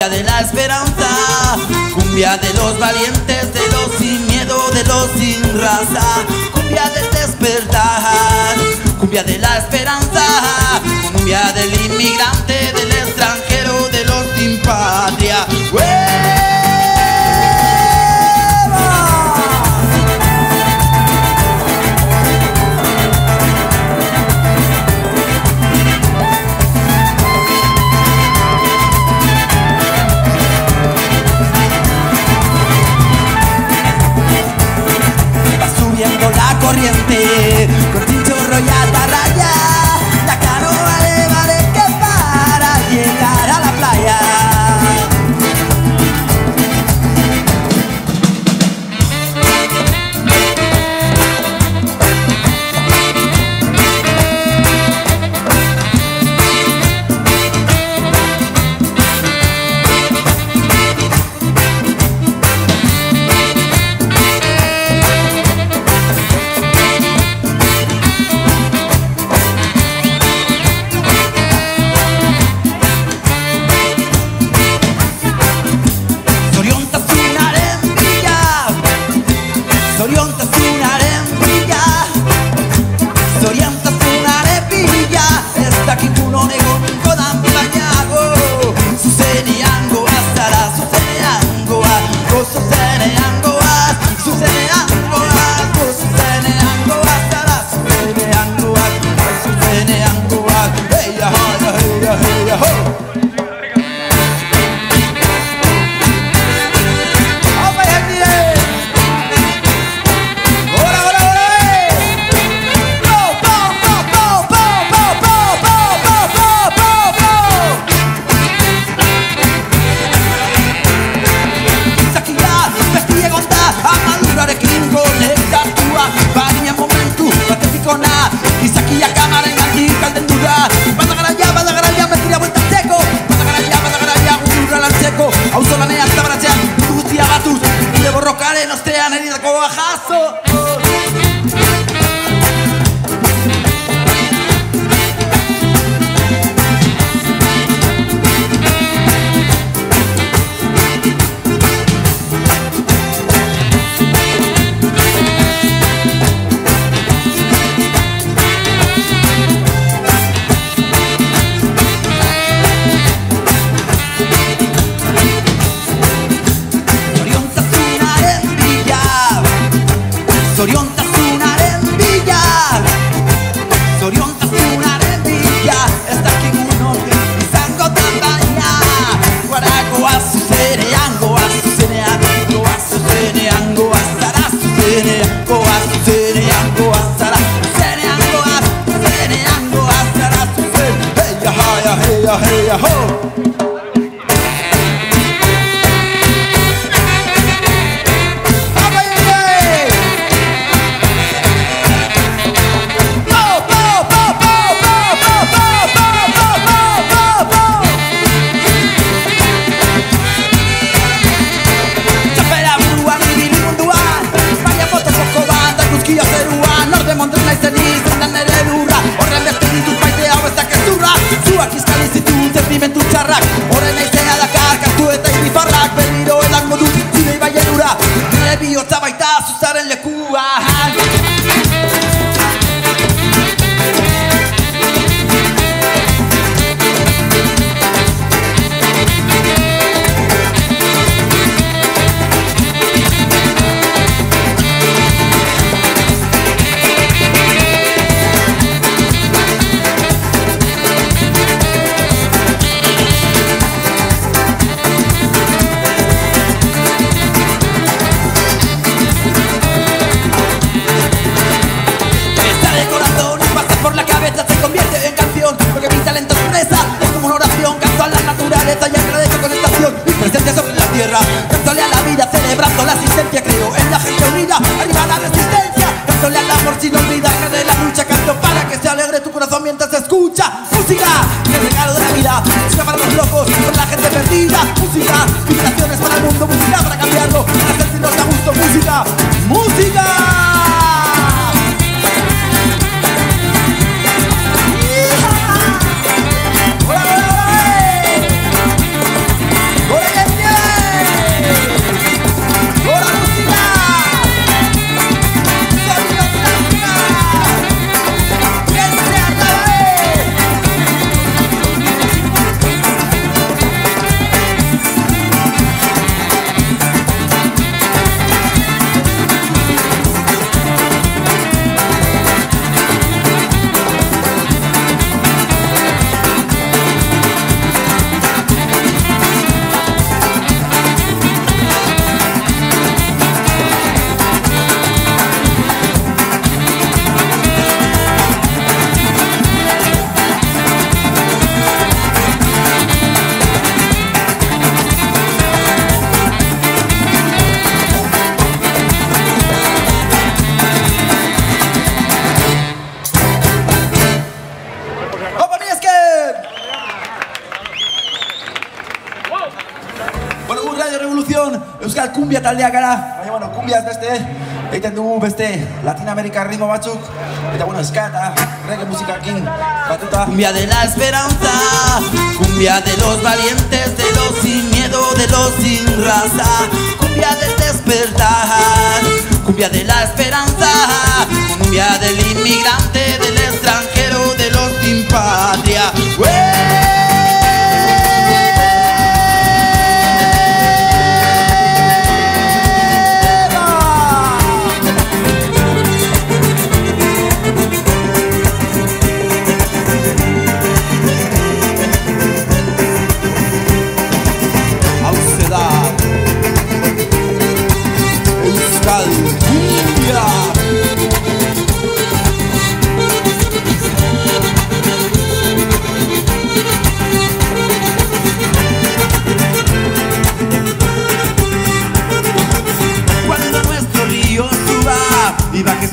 Cumbia de la esperanza, cumbia de los valientes, de los sin miedo, de los sin raza, cumbia del despertar, cumbia de la esperanza, cumbia del inmigrante, del extranjero, de los sin paz. corriendo. Música, fijaciones para el mundo Música para cambiarlo, para sentirnos a gusto Música, música. Taldea gara. Baina, bueno, kumbia ez beste, egiten dugu beste Latinoamerika ritmo batzuk. Eta, bueno, eska reggae musikakin batuta. Cumbia de la esperanza, cumbia de los valientes, de los sin miedo, de los sin raza, cumbia del despertar, cumbia de la esperanza, cumbia del inmigrante, del extranjero, de los sin patria. Hauze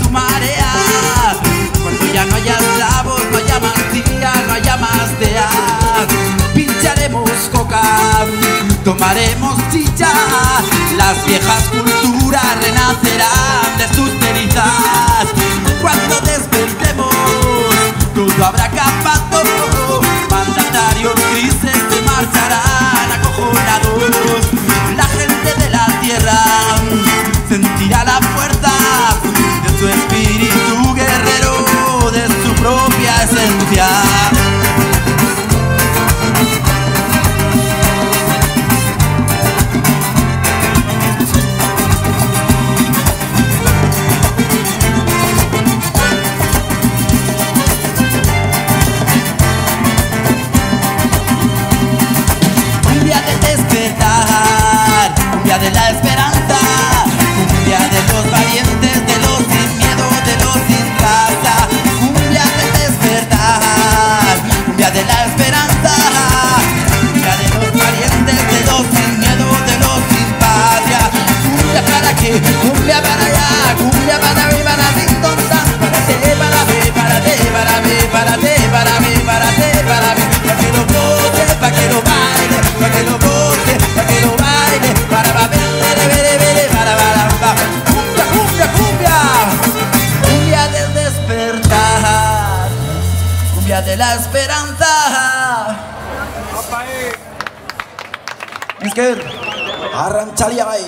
su marea, cuando ya no haya esclavos, no haya mancilla, no haya más tea, pincharemos coca, tomaremos chicha, las viejas culturas renacerán de sus cenizas. Cuando despertemos, todo habrá acabado, mandatarios grises se marcharán acojonados. La gente de la tierra sentirá Arang caliai.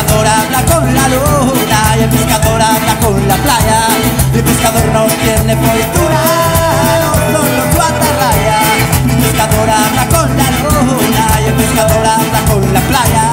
Pescador habla con la luna y el pescador habla con la playa. El pescador no tiene fortuna, no solo su atarraya. El pescador habla con la luna y el pescador habla con la playa.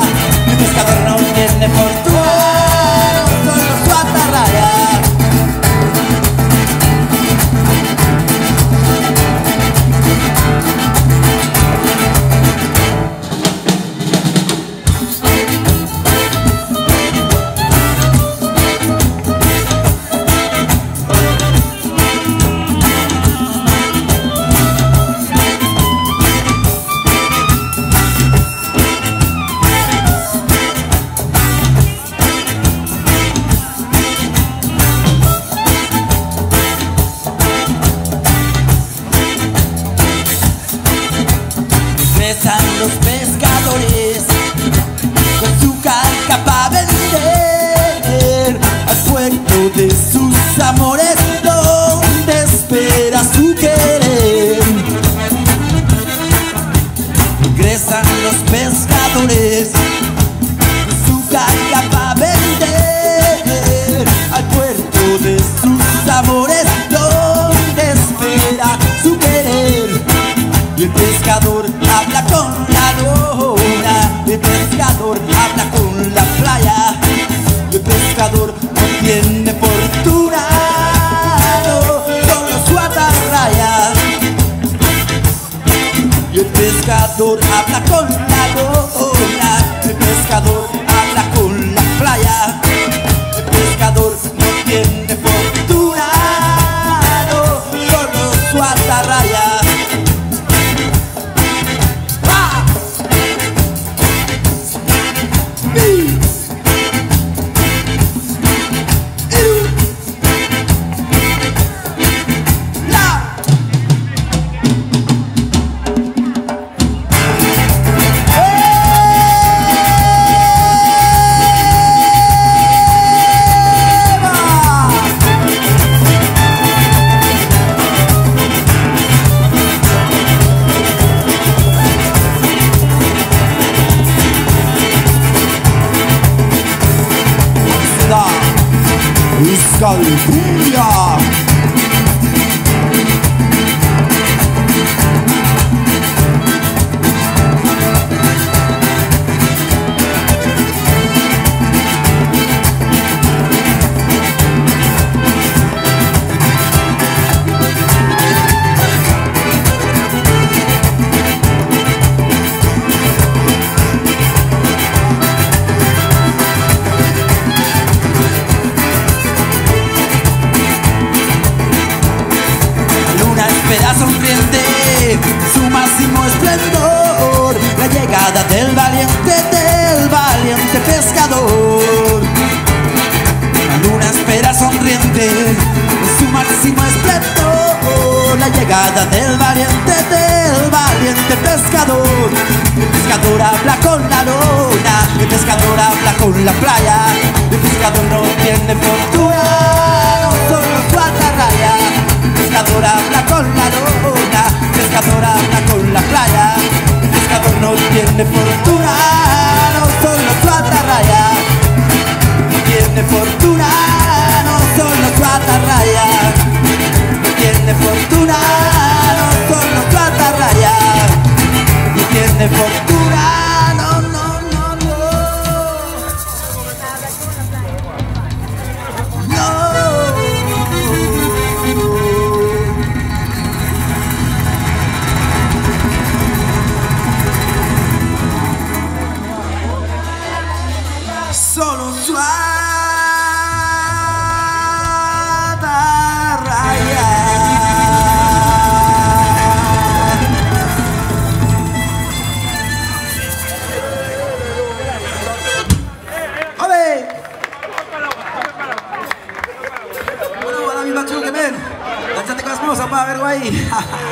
regresan los pescadores con su calca para vender al puerto de sus amores donde espera su querer. Regresan los pescadores con su calca para vender al puerto de sus amores donde espera su querer. Y el pescador habla pescador habla con la playa y el pescador no tiene fortuna, no, solo su. Y el pescador habla con la luna, el pescador Boom. Máximo esplendor La llegada del valiente, del valiente pescador. El pescador habla con la luna El pescador habla con la playa. El pescador no tiene fortuna No solo su atarraya. Pescador habla con la luna, pescador habla con la playa, el pescador no tiene fortuna, no solo su atarraya, no tiene fortuna, Solo su atarraya. ¡Ole! Con las manos, para ver ahí.